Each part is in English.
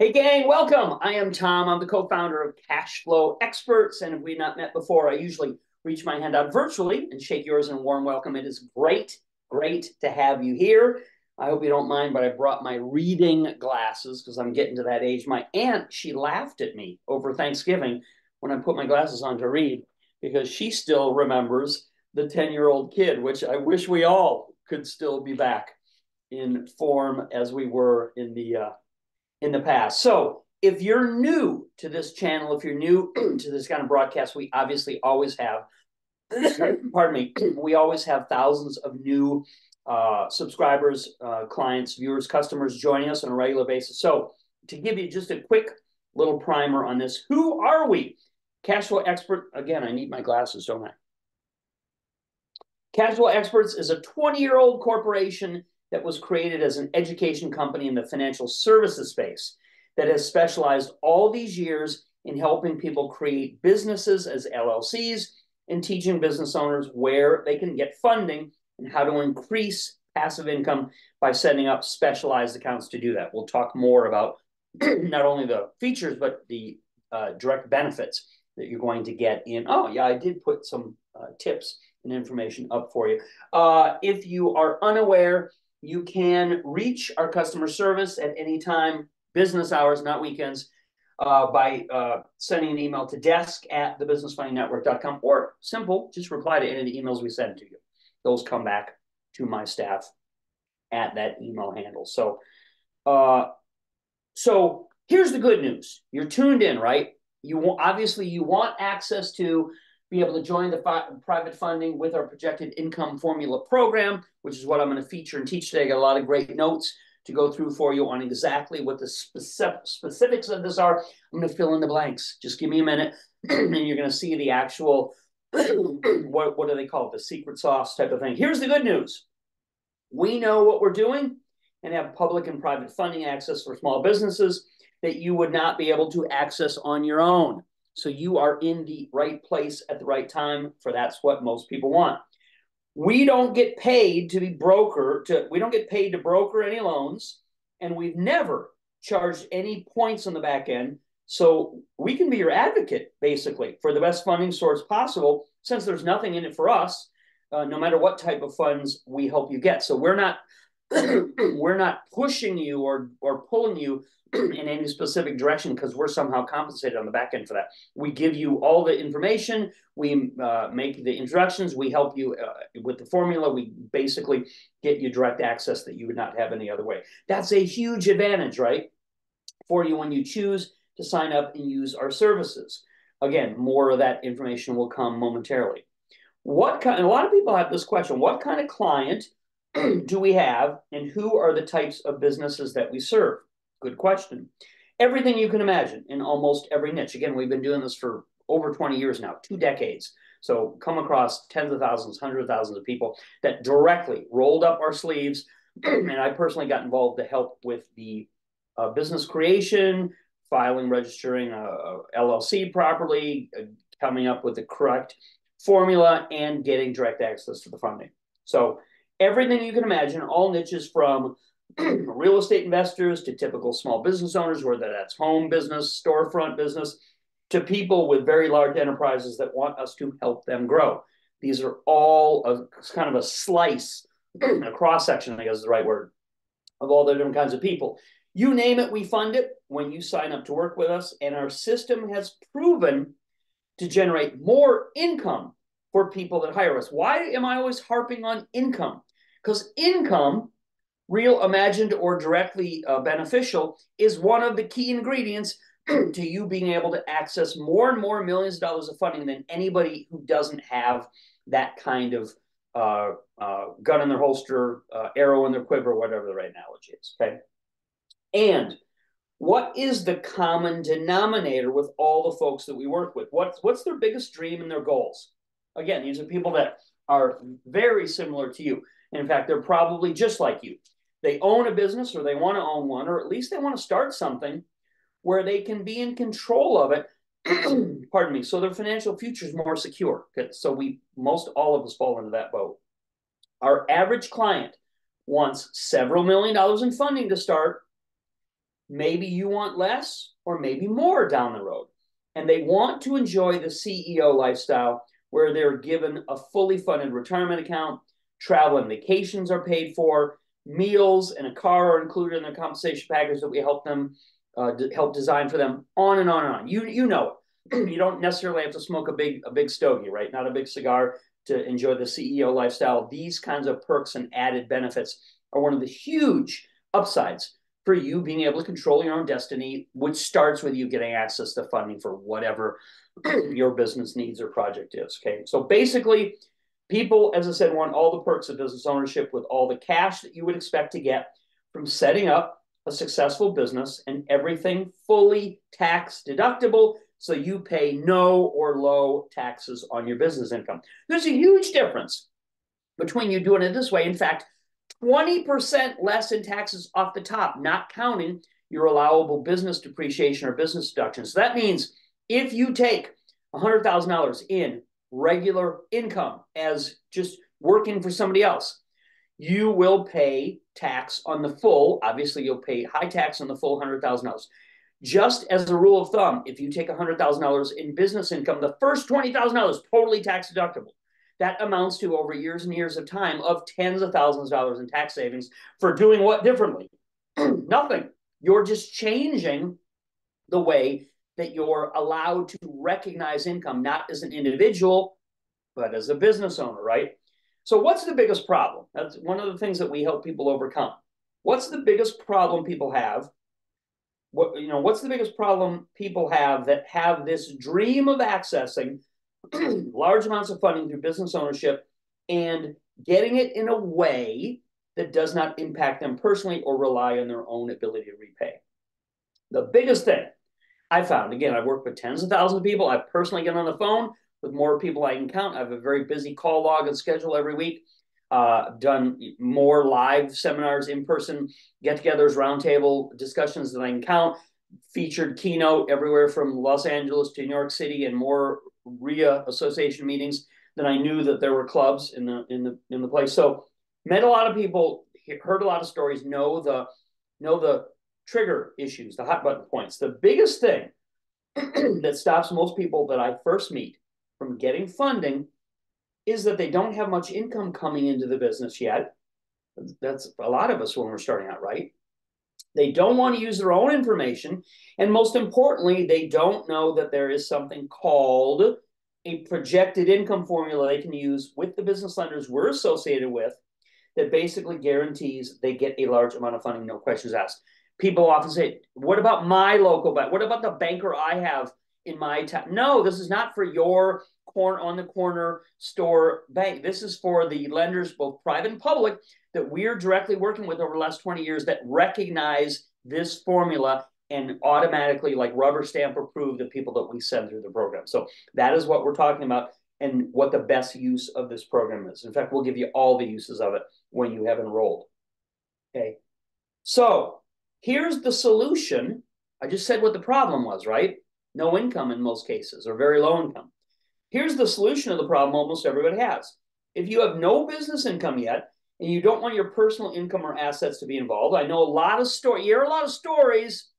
Hey, gang, welcome. I am Tom. I'm the co founder of Cash Flow Experts. And if we've not met before, I usually reach my hand out virtually and shake yours in a warm welcome. It is great, great to have you here. I hope you don't mind, but I brought my reading glasses because I'm getting to that age. My aunt, she laughed at me over Thanksgiving when I put my glasses on to read because she still remembers the 10 year old kid, which I wish we all could still be back in form as we were in the uh, in the past. So if you're new to this channel, if you're new to this kind of broadcast, we obviously always have, pardon me, we always have thousands of new uh, subscribers, uh, clients, viewers, customers joining us on a regular basis. So to give you just a quick little primer on this, who are we? Cashflow Expert, again, I need my glasses, don't I? Cashflow Experts is a 20 year old corporation that was created as an education company in the financial services space that has specialized all these years in helping people create businesses as LLCs and teaching business owners where they can get funding and how to increase passive income by setting up specialized accounts to do that. We'll talk more about not only the features, but the uh, direct benefits that you're going to get in. Oh, yeah, I did put some uh, tips and information up for you. Uh, if you are unaware, you can reach our customer service at any time, business hours, not weekends, uh, by uh, sending an email to desk at thebusinessfundingnetwork.com or simple, just reply to any of the emails we send to you. Those come back to my staff at that email handle. So, uh, so here's the good news. You're tuned in, right? You obviously you want access to be able to join the fi- private funding with our projected income formula program, which is what I'm going to feature and teach today. I got a lot of great notes to go through for you on exactly what the specific, specifics of this are. I'm going to fill in the blanks. Just give me a minute, and you're going to see the actual what what do they call it? The secret sauce type of thing. Here's the good news: we know what we're doing and have public and private funding access for small businesses that you would not be able to access on your own. So you are in the right place at the right time for that's what most people want. We don't get paid to be broker to we don't get paid to broker any loans and we've never charged any points on the back end. So we can be your advocate basically for the best funding source possible since there's nothing in it for us. Uh, no matter what type of funds we help you get. So we're not we're not pushing you or or pulling you in any specific direction because we're somehow compensated on the back end for that. We give you all the information, we uh, make the introductions, we help you uh, with the formula, we basically get you direct access that you would not have any other way. That's a huge advantage, right? For you when you choose to sign up and use our services. Again, more of that information will come momentarily. What kind, a lot of people have this question, what kind of client do we have and who are the types of businesses that we serve? Good question. Everything you can imagine in almost every niche. Again, we've been doing this for over 20 years now, two decades. So come across tens of thousands, hundreds of thousands of people that directly rolled up our sleeves. and I personally got involved to help with the uh, business creation, filing, registering a, a LLC properly, uh, coming up with the correct formula, and getting direct access to the funding. So everything you can imagine, all niches from real estate investors to typical small business owners, whether that's home business, storefront business, to people with very large enterprises that want us to help them grow. These are all a kind of a slice, a cross section, I guess is the right word, of all the different kinds of people. You name it, we fund it when you sign up to work with us. And our system has proven to generate more income for people that hire us. Why am I always harping on income? Because income real, imagined, or directly uh, beneficial is one of the key ingredients to you being able to access more and more millions of dollars of funding than anybody who doesn't have that kind of uh, uh, gun in their holster, uh, arrow in their quiver, whatever the right analogy is. Okay. And what is the common denominator with all the folks that we work with? What's what's their biggest dream and their goals? Again, these are people that are very similar to you. In fact, they're probably just like you they own a business or they want to own one, or at least they want to start something where they can be in control of it. pardon me. So their financial future is more secure. So we most all of us fall into that boat. Our average client wants several million dollars in funding to start Maybe you want less or maybe more down the road. And they want to enjoy the CEO lifestyle where they're given a fully funded retirement account, travel and vacations are paid for, meals and a car are included in the compensation package that we help them uh, help design for them, on and on and on. You you know it. you don't necessarily have to smoke a big a big stogie, right? Not a big cigar to enjoy the CEO lifestyle. These kinds of perks and added benefits are one of the huge upsides for you being able to control your own destiny, which starts with you getting access to funding for whatever your business needs or project is. Okay. So basically, people, as I said, want all the perks of business ownership with all the cash that you would expect to get from setting up a successful business and everything fully tax deductible. So you pay no or low taxes on your business income. There's a huge difference between you doing it this way. In fact, 20% less in taxes off the top, not counting your allowable business depreciation or business deductions. So that means if you take $100,000 in regular income as just working for somebody else, you will pay tax on the full. Obviously, you'll pay high tax on the full $100,000. Just as a rule of thumb, if you take $100,000 in business income, the first $20,000 totally tax deductible. That amounts to over years and years of time of tens of thousands of dollars in tax savings for doing what differently? Nothing. You're just changing the way that you're allowed to recognize income, not as an individual, but as a business owner, right? So, what's the biggest problem? That's one of the things that we help people overcome. What's the biggest problem people have? What you know? What's the biggest problem people have that have this dream of accessing large amounts of funding through business ownership and getting it in a way that does not impact them personally or rely on their own ability to repay? The biggest thing I found, again, I've worked with tens of thousands of people. I personally get on the phone with more people I can count. I have a very busy call log and schedule every week. Uh, done more live seminars, in person get togethers, roundtable discussions that I can count. Featured keynote everywhere from Los Angeles to New York City and more RIA association meetings than I knew that there were clubs in the in the in the place. So met a lot of people, heard a lot of stories, know the know the trigger issues, the hot button points. The biggest thing that stops most people that I first meet from getting funding is that they don't have much income coming into the business yet. That's a lot of us when we're starting out, right? They don't want to use their own information. And most importantly, they don't know that there is something called a projected income formula they can use with the business lenders we're associated with that basically guarantees they get a large amount of funding, no questions asked. People often say, What about my local bank? What about the banker I have in my town? No, this is not for your corner on the corner store bank. This is for the lenders, both private and public, that we're directly working with over the last 20 years that recognize this formula and automatically like rubber stamp approve the people that we send through the program. So that is what we're talking about and what the best use of this program is. In fact, we'll give you all the uses of it when you have enrolled. Okay. So here's the solution. I just said what the problem was, right? No income in most cases or very low income. Here's the solution to the problem almost everybody has. If you have no business income yet, and you don't want your personal income or assets to be involved, I know a lot of story. You hear a lot of stories.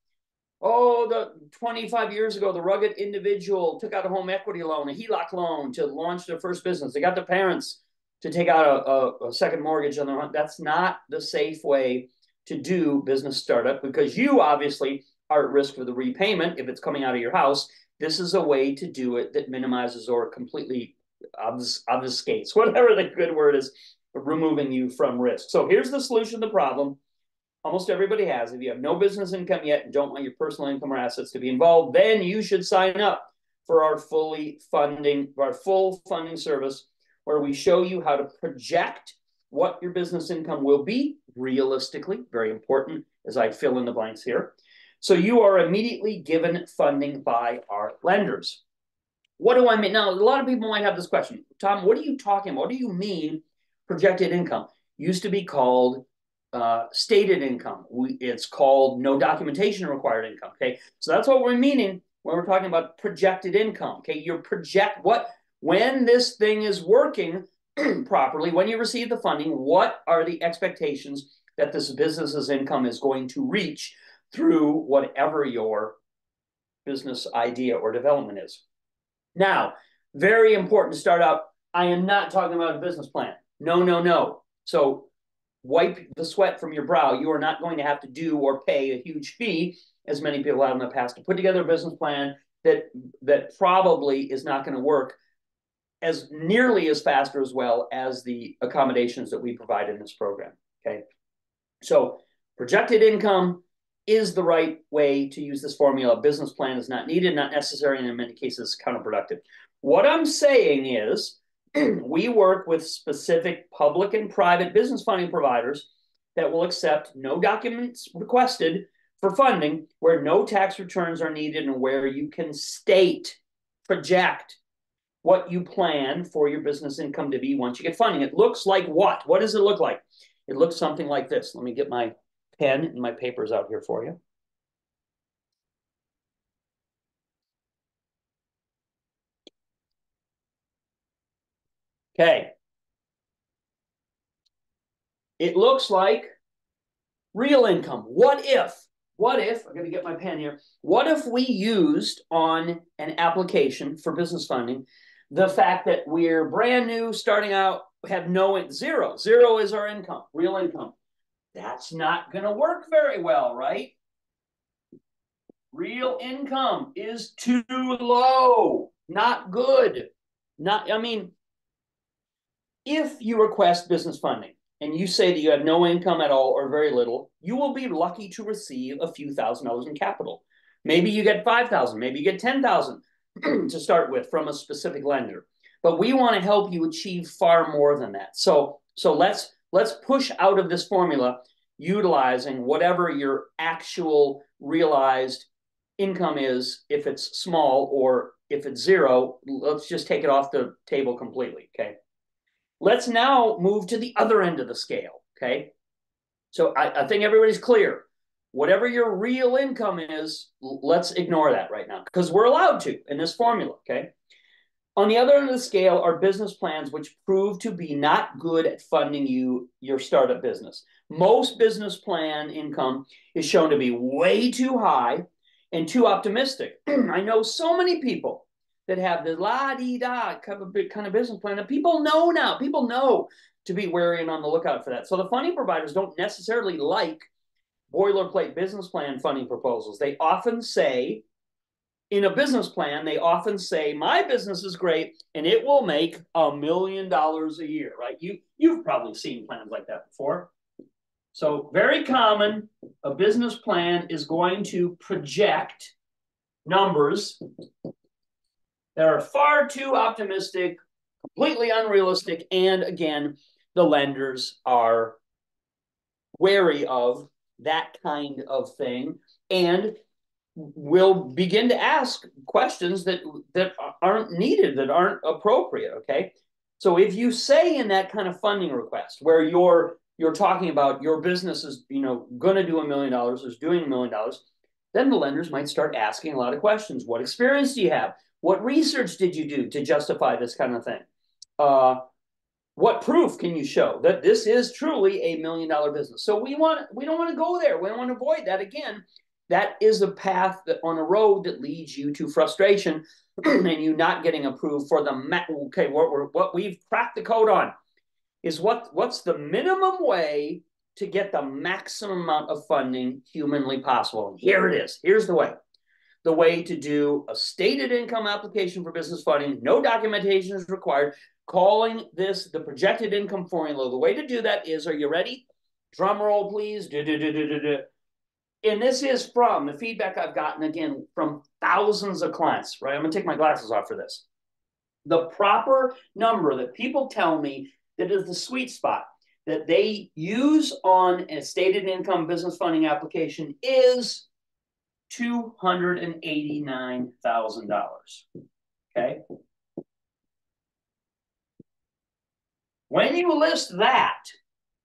Oh, the 25 years ago, the rugged individual took out a home equity loan, a HELOC loan to launch their first business. They got their parents to take out a, a, a second mortgage on their home. That's not the safe way to do business startup because you obviously are at risk for the repayment if it's coming out of your house this is a way to do it that minimizes or completely obfuscates, whatever the good word is, removing you from risk. So here's the solution to the problem. Almost everybody has. If you have no business income yet and don't want your personal income or assets to be involved, then you should sign up for our fully funding, our full funding service, where we show you how to project what your business income will be realistically, very important as I fill in the blanks here. So you are immediately given funding by our lenders. What do I mean? Now, a lot of people might have this question. Tom, what are you talking about? What do you mean projected income? Used to be called uh, stated income. We, it's called no documentation required income. Okay. So that's what we're meaning when we're talking about projected income. Okay. You project what, when this thing is working properly, when you receive the funding, what are the expectations that this business's income is going to reach through whatever your business idea or development is. Now, very important to start out. I am not talking about a business plan. No, no, no. So wipe the sweat from your brow. You are not going to have to do or pay a huge fee, as many people have in the past, to put together a business plan that that probably is not going to work as nearly as fast or as well as the accommodations that we provide in this program. Okay. So projected income is the right way to use this formula. A business plan is not needed, not necessary, and in many cases counterproductive. What I'm saying is we work with specific public and private business funding providers that will accept no documents requested for funding where no tax returns are needed and where you can state, project what you plan for your business income to be once you get funding. It looks like what? What does it look like? It looks something like this. Let me get my pen and my papers out here for you. Okay. It looks like real income. What if, what if, I'm going to get my pen here. What if we used on an application for business funding the fact that we're brand new, starting out, have no zero. Zero is our income, real income. That's not going to work very well, right? Real income is too low, not good. Not, I mean, if you request business funding and you say that you have no income at all or very little, you will be lucky to receive a few thousand dollars in capital. Maybe you get 5,000, maybe you get 10,000 to start with from a specific lender. But we want to help you achieve far more than that. So so let's let's push out of this formula utilizing whatever your actual realized income is if it's small or if it's zero, let's just take it off the table completely, okay? Let's now move to the other end of the scale, okay? So I, I think everybody's clear. Whatever your real income is, let's ignore that right now because we're allowed to in this formula, okay? On the other end of the scale are business plans which prove to be not good at funding you your startup business. Most business plan income is shown to be way too high and too optimistic. I know so many people that have the la di da kind of business plan that people know now. People know to be wary and on the lookout for that. So the funding providers don't necessarily like boilerplate business plan funding proposals. They often say in a business plan, they often say, "My business is great, and it will make a million dollars a year." Right? You you've probably seen plans like that before. So very common. A business plan is going to project numbers that are far too optimistic, completely unrealistic, and again, the lenders are wary of that kind of thing. And will begin to ask questions that that aren't needed that aren't appropriate okay? So if you say in that kind of funding request where you're you're talking about your business is you know going to do a million dollars is doing a million dollars then the lenders might start asking a lot of questions. What experience do you have? What research did you do to justify this kind of thing? Uh, what proof can you show that this is truly a million dollar business? So we want we don't want to go there. We don't want to avoid that. Again that is a path that on a road that leads you to frustration and you not getting approved for the okay what we're, what we've cracked the code on is what what's the minimum way to get the maximum amount of funding humanly possible. And here it is. Here's the way. The way to do a stated income application for business funding no documentation is required calling this the projected income formula. The way to do that is, are you ready? Drum roll, please. And this is from the feedback I've gotten again from thousands of clients, right? I'm gonna take my glasses off for this. The proper number that people tell me that is the sweet spot that they use on a stated income business funding application is $289,000. Okay. When you list that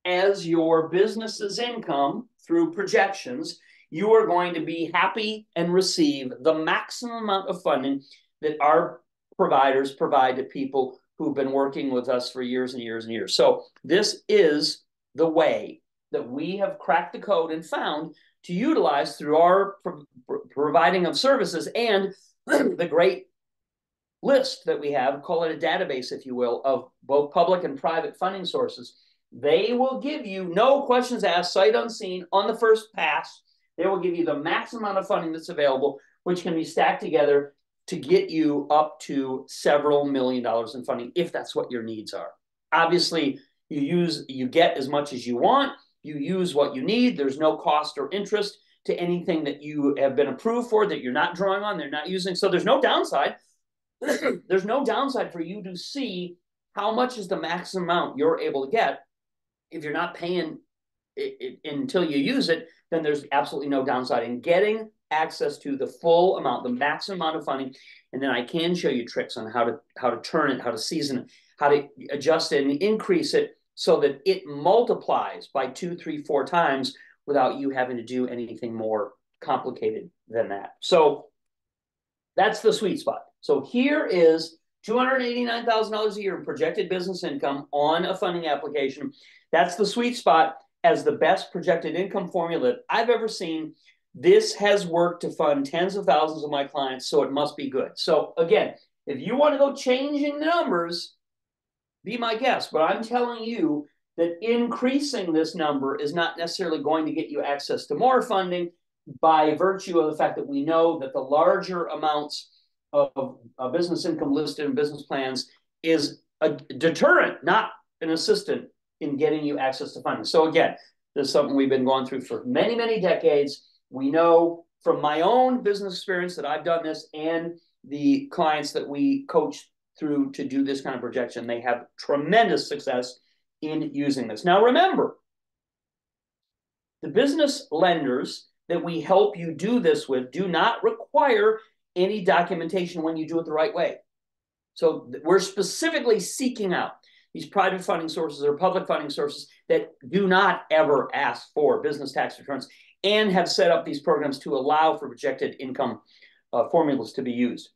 as your business's income through projections, you are going to be happy and receive the maximum amount of funding that our providers provide to people who've been working with us for years and years and years. So this is the way that we have cracked the code and found to utilize through our pro- providing of services and the great list that we have, call it a database, if you will, of both public and private funding sources. They will give you no questions asked, sight unseen, on the first pass. They will give you the max amount of funding that's available, which can be stacked together to get you up to several million dollars in funding if that's what your needs are. Obviously, you use you get as much as you want, you use what you need. There's no cost or interest to anything that you have been approved for that you're not drawing on, they're not using. So there's no downside. there's no downside for you to see how much is the maximum amount you're able to get. If you're not paying it, it, until you use it, then there's absolutely no downside in getting access to the full amount, the maximum amount of funding. And then I can show you tricks on how to how to turn it, how to season it, how to adjust it and increase it so that it multiplies by two, three, four times without you having to do anything more complicated than that. So that's the sweet spot. So here is $289,000 a year in projected business income on a funding application. That's the sweet spot as the best projected income formula that I've ever seen. This has worked to fund tens of thousands of my clients, so it must be good. So again, if you want to go changing the numbers, be my guest. But I'm telling you that increasing this number is not necessarily going to get you access to more funding by virtue of the fact that we know that the larger amounts of, of business income listed in business plans is a deterrent, not an assistant in getting you access to funding. So again, this is something we've been going through for many, many decades. We know from my own business experience that I've done this and the clients that we coach through to do this kind of projection, they have tremendous success in using this. Now remember, the business lenders that we help you do this with do not require any documentation when you do it the right way. So we're specifically seeking out these private funding sources or public funding sources that do not ever ask for business tax returns and have set up these programs to allow for projected income uh, formulas to be used.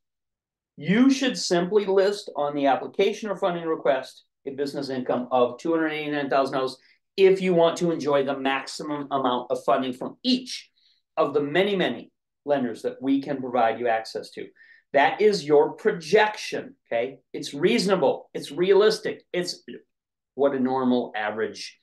You should simply list on the application or funding request a business income of $289,000 if you want to enjoy the maximum amount of funding from each of the many, many lenders that we can provide you access to. That is your projection, okay? It's reasonable, it's realistic, it's what a normal average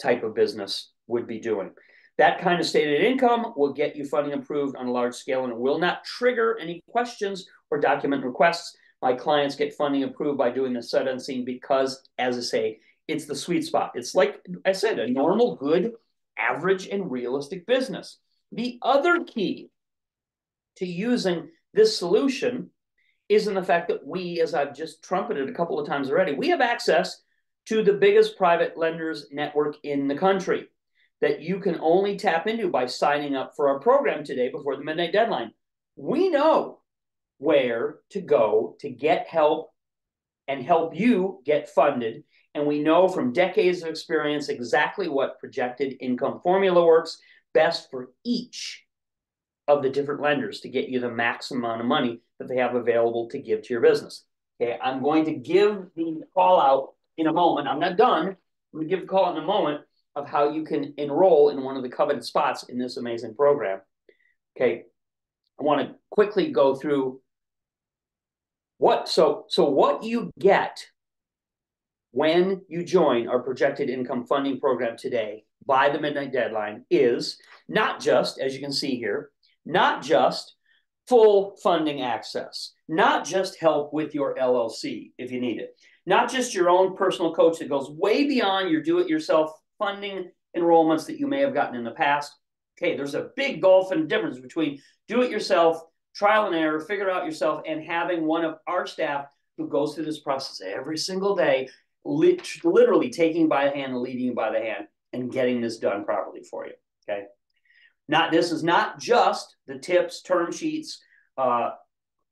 type of business would be doing. That kind of stated income will get you funding approved on a large scale and it will not trigger any questions or document requests. My clients get funding approved by doing the sight unseen because, as I say, it's the sweet spot. It's like I said, a normal, good, average, and realistic business. The other key to using this solution is in the fact that we, as I've just trumpeted a couple of times already, we have access to the biggest private lenders network in the country that you can only tap into by signing up for our program today before the midnight deadline. We know where to go to get help and help you get funded. And we know from decades of experience exactly what projected income formula works best for each of the different lenders to get you the maximum amount of money that they have available to give to your business. Okay, I'm going to give the call out in a moment. I'm not done. I'm going to give the call out in a moment of how you can enroll in one of the coveted spots in this amazing program. Okay, I want to quickly go through what so so what you get when you join our projected income funding program today by the midnight deadline is not just as you can see here not just full funding access, not just help with your LLC if you need it, not just your own personal coach that goes way beyond your do it yourself funding enrollments that you may have gotten in the past. Okay, there's a big gulf and difference between do it yourself, trial and error, figure it out yourself, and having one of our staff who goes through this process every single day, literally taking by the hand and leading you by the hand and getting this done properly for you. Okay. Not this is not just the tips, term sheets, uh,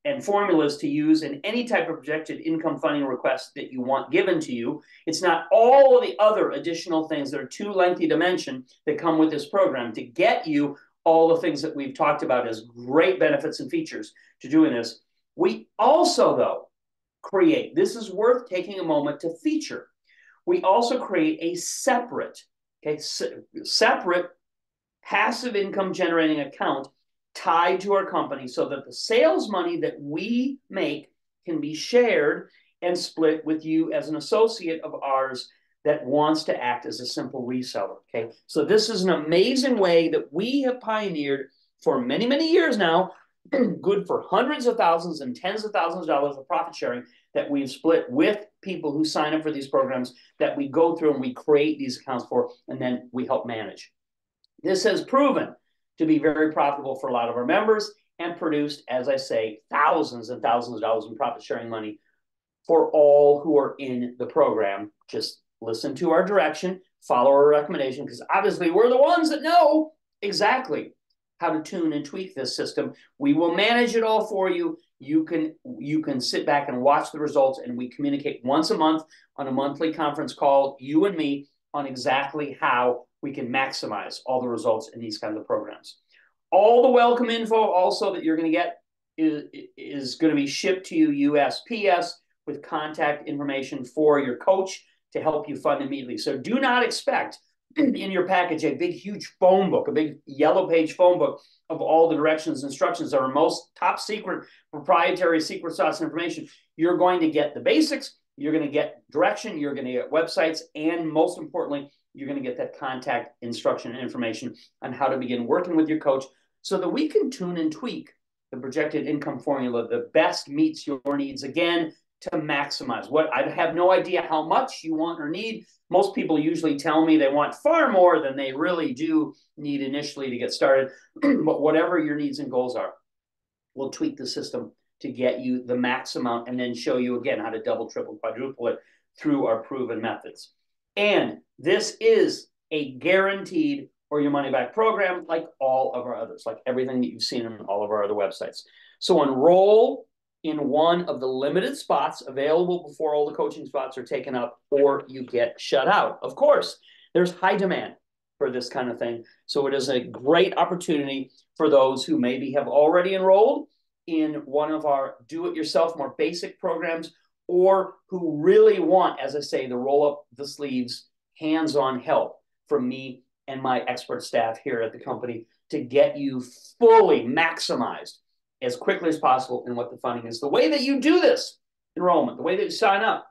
and formulas to use in any type of projected income funding request that you want given to you. It's not all of the other additional things that are too lengthy to mention that come with this program to get you all the things that we've talked about as great benefits and features to doing this. We also, though, create, this is worth taking a moment to feature. We also create a separate, okay, se- separate passive income generating account tied to our company so that the sales money that we make can be shared and split with you as an associate of ours that wants to act as a simple reseller. Okay. So this is an amazing way that we have pioneered for many, many years now, good for hundreds of thousands and tens of thousands of dollars of profit sharing that we've split with people who sign up for these programs that we go through and we create these accounts for, and then we help manage. This has proven to be very profitable for a lot of our members and produced, as I say, thousands and thousands of dollars in profit sharing money for all who are in the program. Just listen to our direction, follow our recommendation, because obviously we're the ones that know exactly how to tune and tweak this system. We will manage it all for you. You can you can sit back and watch the results, and we communicate once a month on a monthly conference call, you and me, on exactly how we can maximize all the results in these kinds of programs. All the welcome info also that you're going to get is, is going to be shipped to you USPS with contact information for your coach to help you fund immediately. So do not expect in your package a big, huge phone book, a big yellow page phone book of all the directions, and instructions that are most top secret, proprietary secret sauce information. You're going to get the basics, you're going to get direction, you're going to get websites, and most importantly, you're going to get that contact instruction and information on how to begin working with your coach so that we can tune and tweak the projected income formula that best meets your needs again to maximize what I have no idea how much you want or need. Most people usually tell me they want far more than they really do need initially to get started. but whatever your needs and goals are, we'll tweak the system to get you the max amount and then show you again how to double, triple, quadruple it through our proven methods. And this is a guaranteed or your money back program like all of our others, like everything that you've seen on all of our other websites. So enroll in one of the limited spots available before all the coaching spots are taken up or you get shut out. Of course, there's high demand for this kind of thing. So it is a great opportunity for those who maybe have already enrolled in one of our do it yourself, more basic programs, or who really want, as I say, the roll up the sleeves, hands on help from me and my expert staff here at the company to get you fully maximized as quickly as possible in what the funding is. The way that you do this enrollment, the way that you sign up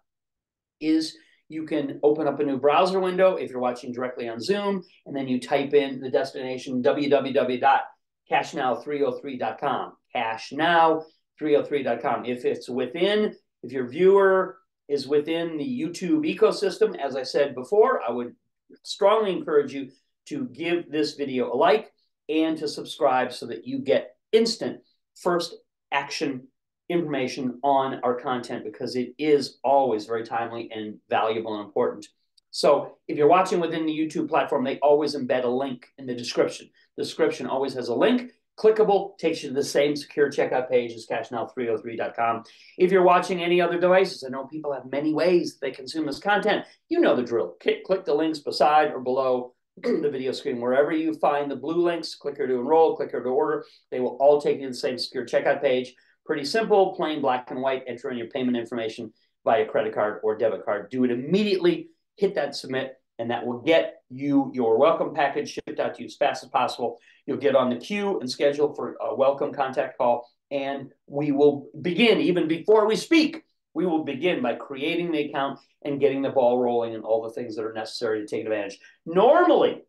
is you can open up a new browser window if you're watching directly on Zoom, and then you type in the destination www.cashnow303.com. Cashnow303.com. If it's within, if your viewer is within the YouTube ecosystem, as I said before, I would strongly encourage you to give this video a like and to subscribe so that you get instant first action information on our content because it is always very timely and valuable and important. So if you're watching within the YouTube platform, they always embed a link in the description. The description always has a link. Clickable takes you to the same secure checkout page as cashnow303.com. If you're watching any other devices, I know people have many ways they consume this content. You know the drill. Click, click the links beside or below the video screen. Wherever you find the blue links, click here to enroll, click here to order. They will all take you to the same secure checkout page. Pretty simple, plain black and white. Enter in your payment information via credit card or debit card. Do it immediately. Hit that submit, and that will get you your welcome package shipped out to you as fast as possible. You'll get on the queue and schedule for a welcome contact call, and we will begin even before we speak we will begin by creating the account and getting the ball rolling and all the things that are necessary to take advantage. Normally,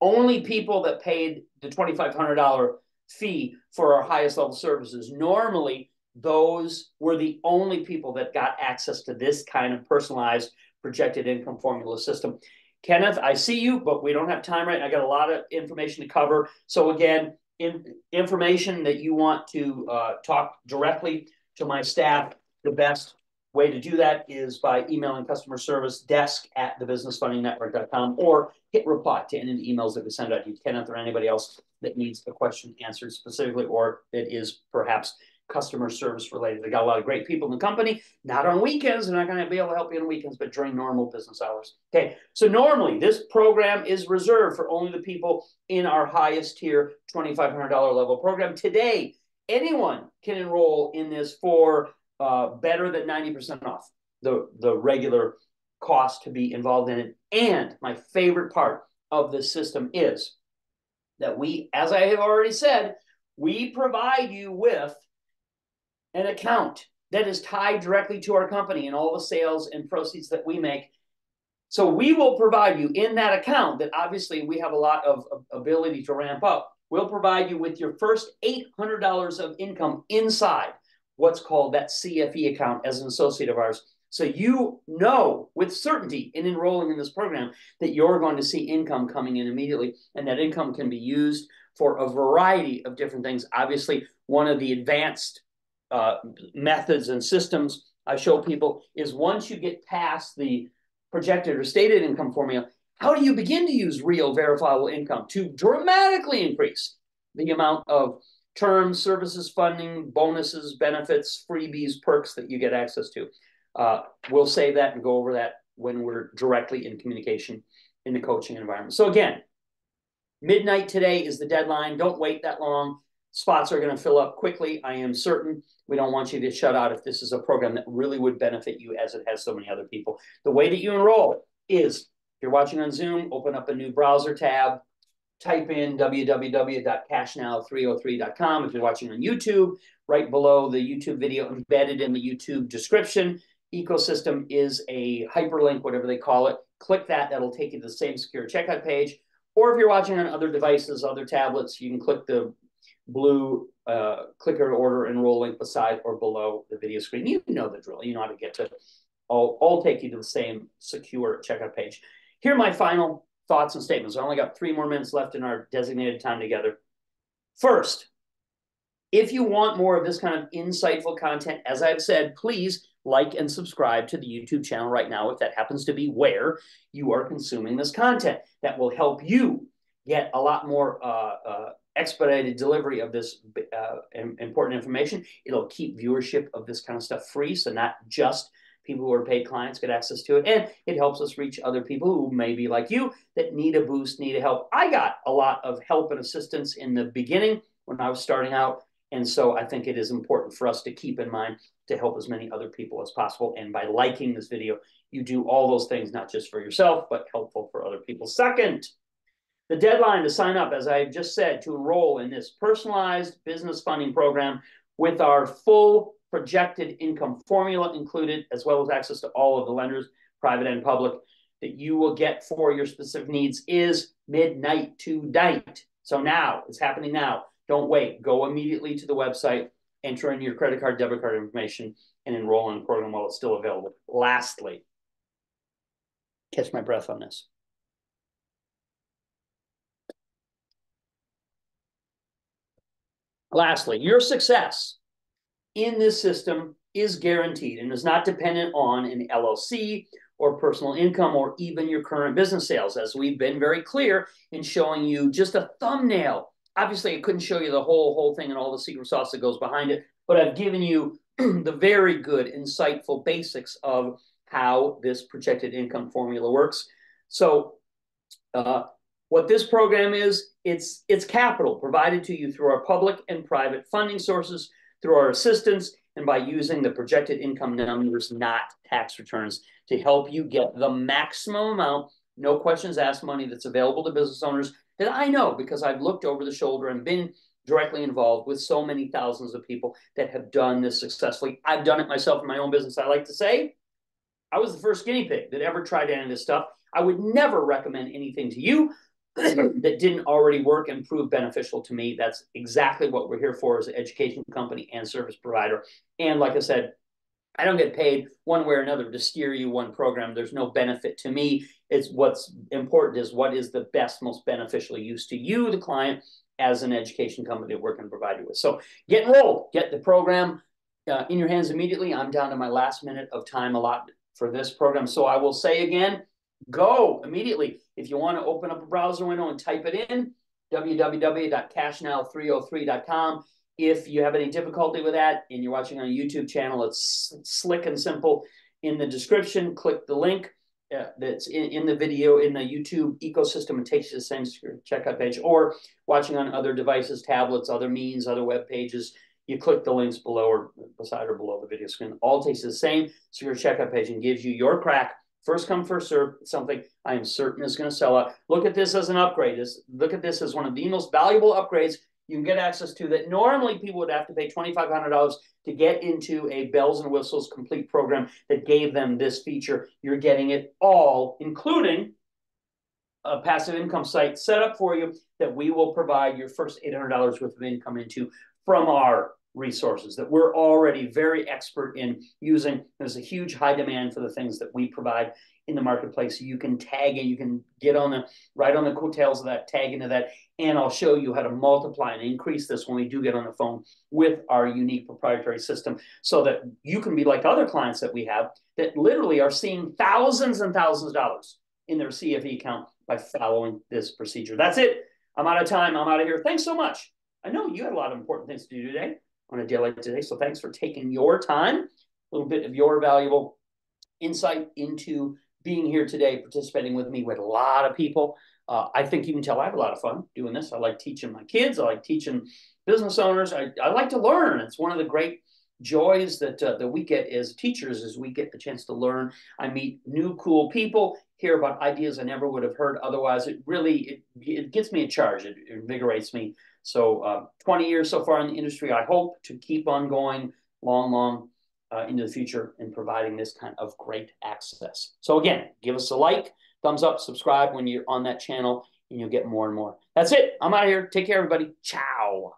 only people that paid the $2,500 fee for our highest level services, normally those were the only people that got access to this kind of personalized projected income formula system. Kenneth, I see you, but we don't have time right. I got a lot of information to cover. So again, in, information that you want to uh, talk directly to my staff, the best way to do that is by emailing customer service desk at thebusinessfundingnetwork.com or hit reply to any of the emails that we send out to you, Kenneth or anybody else that needs a question answered specifically or that is perhaps customer service related. They got a lot of great people in the company, not on weekends. They're not going to be able to help you on weekends, but during normal business hours. Okay. So normally this program is reserved for only the people in our highest tier $2,500 level program. Today, anyone can enroll in this for uh, better than 90% off the, the regular cost to be involved in it. And my favorite part of this system is that we, as I have already said, we provide you with an account that is tied directly to our company and all the sales and proceeds that we make. So we will provide you in that account that obviously we have a lot of ability to ramp up. We'll provide you with your first $800 of income inside what's called that CFE account as an associate of ours. So you know with certainty in enrolling in this program that you're going to see income coming in immediately, and that income can be used for a variety of different things. Obviously, one of the advanced uh, methods and systems I show people is once you get past the projected or stated income formula, how do you begin to use real verifiable income to dramatically increase the amount of terms, services, funding, bonuses, benefits, freebies, perks that you get access to? Uh, we'll save that and go over that when we're directly in communication in the coaching environment. So again, midnight today is the deadline. Don't wait that long. Spots are going to fill up quickly. I am certain we don't want you to shut out if this is a program that really would benefit you as it has so many other people. The way that you enroll is if you're watching on Zoom, open up a new browser tab, type in www.cashnow303.com. If you're watching on YouTube, right below the YouTube video embedded in the YouTube description, ecosystem is a hyperlink, whatever they call it. Click that, that'll take you to the same secure checkout page. Or if you're watching on other devices, other tablets, you can click the blue uh, clicker order enroll link beside or below the video screen. You know the drill. You know how to get to all, all take you to the same secure checkout page. Here are my final thoughts and statements. I only got three more minutes left in our designated time together. First, if you want more of this kind of insightful content, as I've said, please like and subscribe to the YouTube channel right now if that happens to be where you are consuming this content. That will help you get a lot more uh, uh, expedited delivery of this uh, important information. It'll keep viewership of this kind of stuff free, so not just people who are paid clients get access to it, and it helps us reach other people who may be like you that need a boost, need a help. I got a lot of help and assistance in the beginning when I was starting out, and so I think it is important for us to keep in mind to help as many other people as possible. And by liking this video, you do all those things not just for yourself, but helpful for other people. Second, the deadline to sign up, as I have just said, to enroll in this personalized business funding program with our full projected income formula included, as well as access to all of the lenders, private and public, that you will get for your specific needs is midnight tonight. So now, it's happening now. Don't wait. Go immediately to the website, enter in your credit card, debit card information, and enroll in the program while it's still available. Lastly, catch my breath on this. Lastly, your success in this system is guaranteed and is not dependent on an LLC or personal income or even your current business sales, as we've been very clear in showing you just a thumbnail. Obviously, I couldn't show you the whole whole thing and all the secret sauce that goes behind it, but I've given you the very good, insightful basics of how this projected income formula works. So, uh, what this program is, it's, it's capital provided to you through our public and private funding sources, through our assistance, and by using the projected income numbers, not tax returns, to help you get the maximum amount, no questions asked money that's available to business owners that I know because I've looked over the shoulder and been directly involved with so many thousands of people that have done this successfully. I've done it myself in my own business. I like to say I was the first guinea pig that ever tried any of this stuff. I would never recommend anything to you that didn't already work and prove beneficial to me. That's exactly what we're here for as an education company and service provider. And like I said, I don't get paid one way or another to steer you one program. There's no benefit to me. It's what's important is what is the best, most beneficial use to you, the client, as an education company that we're going to provide you with. So get enrolled, get the program uh, in your hands immediately. I'm down to my last minute of time allotted for this program. So I will say again, go immediately. If you want to open up a browser window and type it in, www.cashnow303.com. If you have any difficulty with that and you're watching on a YouTube channel, it's slick and simple. In the description, click the link uh, that's in, in the video in the YouTube ecosystem and takes you to the same checkout page. Or watching on other devices, tablets, other means, other web pages, you click the links below or beside or below the video screen. All takes the same secure checkout page and gives you your crack First come, first serve. Something I am certain is going to sell out. Look at this as an upgrade. This, look at this as one of the most valuable upgrades you can get access to that normally people would have to pay $2,500 to get into a bells and whistles complete program that gave them this feature. You're getting it all, including a passive income site set up for you that we will provide your first $800 worth of income into from our resources that we're already very expert in using. There's a huge high demand for the things that we provide in the marketplace. You can tag it, you can get on the right on the coattails of that, tag into that, and I'll show you how to multiply and increase this when we do get on the phone with our unique proprietary system so that you can be like other clients that we have that literally are seeing thousands and thousands of dollars in their CFE account by following this procedure. That's it. I'm out of time. I'm out of here. Thanks so much. I know you had a lot of important things to do today on a day like today. So thanks for taking your time, a little bit of your valuable insight into being here today, participating with me with a lot of people. Uh, I think you can tell I have a lot of fun doing this. I like teaching my kids. I like teaching business owners. I, I like to learn. It's one of the great joys that uh, that we get as teachers is we get the chance to learn. I meet new cool people, hear about ideas I never would have heard otherwise. It really it, it gets me a charge. It, it invigorates me so uh, 20 years so far in the industry. I hope to keep on going long, long uh, into the future and providing this kind of great access. So again, give us a like, thumbs up, subscribe when you're on that channel, and you'll get more and more. That's it. I'm out of here. Take care, everybody. Ciao.